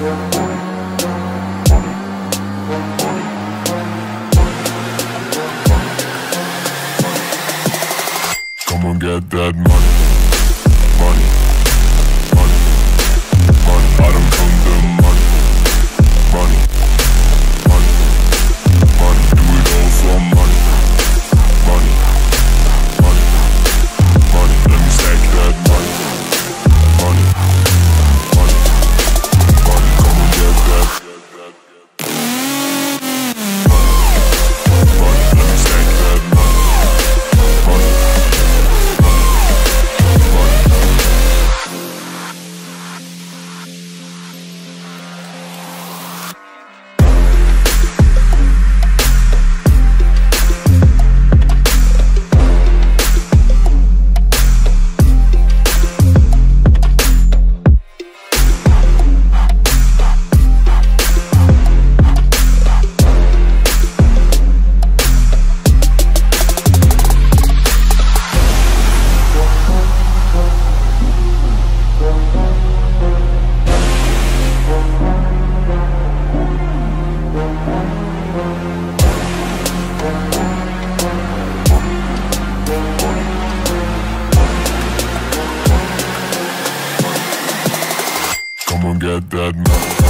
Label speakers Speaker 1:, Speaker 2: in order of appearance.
Speaker 1: Come on, get that money. get that.